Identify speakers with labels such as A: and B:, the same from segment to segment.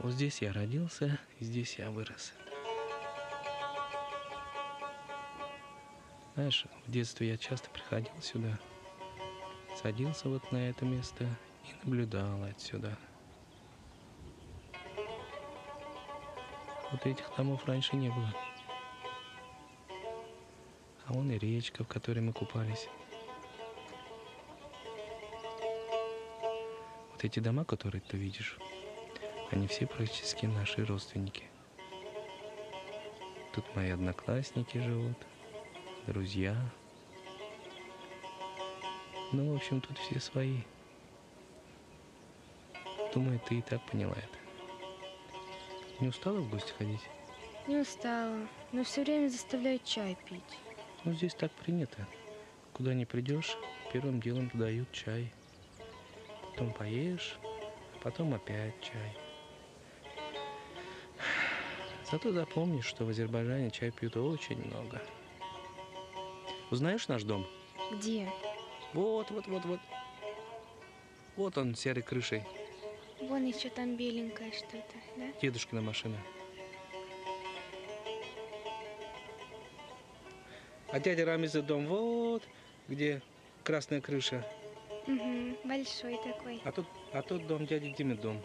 A: Вот здесь я родился, здесь я вырос. Знаешь, в детстве я часто приходил сюда, садился вот на это место и наблюдал отсюда. Вот этих домов раньше не было. А вон и речка, в которой мы купались. Вот эти дома, которые ты видишь, они все практически наши родственники. Тут мои одноклассники живут, друзья. Ну, в общем, тут все свои. Думаю, ты и так поняла это. Не устала в гости ходить?
B: Не устала, но все время заставляют чай пить.
A: Ну, здесь так принято. Куда не придешь, первым делом подают чай. Потом поешь, а потом опять чай. Зато запомни, что в Азербайджане чай пьют очень много. Узнаешь наш дом?
B: Где?
A: Вот, вот, вот, вот. Вот он, серой крышей.
B: Вон еще там беленькое что-то, да?
A: Дедушкина машина. А дядя Рамиза дом вот, где красная крыша.
B: Угу, большой такой.
A: А тут, а тут дом дяди Димы дом.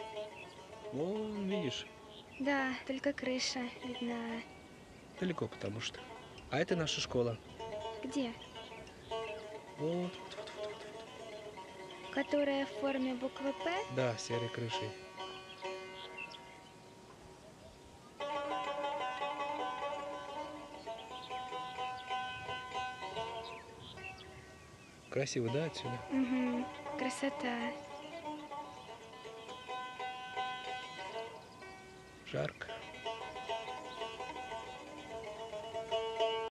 A: Вон, видишь,
B: Да, только крыша видна.
A: далеко потому что. А это наша школа.
B: Где?
A: Вот.
B: Которая в форме буквы П?
A: Да, серой крышей. Красиво, да, отсюда?
B: Угу, красота.
A: Жарко.